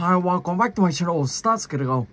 Hi, welcome back to my channel. Starts gonna go.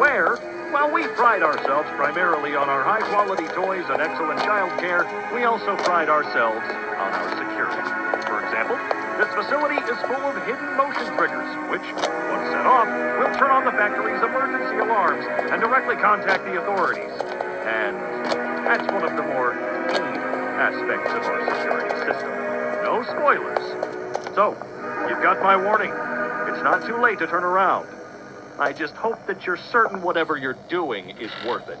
Aware, while we pride ourselves primarily on our high-quality toys and excellent child care, we also pride ourselves on our security. For example, this facility is full of hidden motion triggers, which, once set off, will turn on the factory's emergency alarms and directly contact the authorities. And that's one of the more aspects of our security system. No spoilers. So, you've got my warning. It's not too late to turn around. I just hope that you're certain whatever you're doing is worth it.